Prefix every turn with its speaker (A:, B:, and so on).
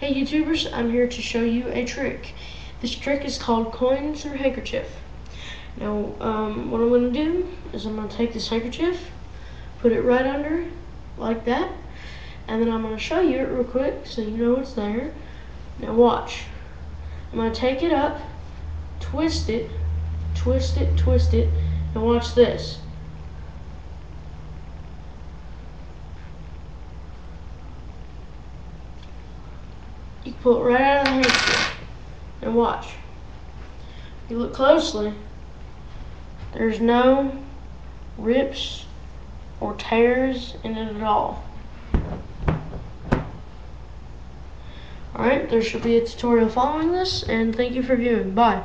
A: Hey YouTubers, I'm here to show you a trick. This trick is called coin through handkerchief. Now, um, what I'm going to do is I'm going to take this handkerchief, put it right under, like that, and then I'm going to show you it real quick so you know it's there. Now watch. I'm going to take it up, twist it, twist it, twist it, and watch this. Pull it right out of the handkerchief and watch. If you look closely, there's no rips or tears in it at all. Alright, there should be a tutorial following this, and thank you for viewing. Bye.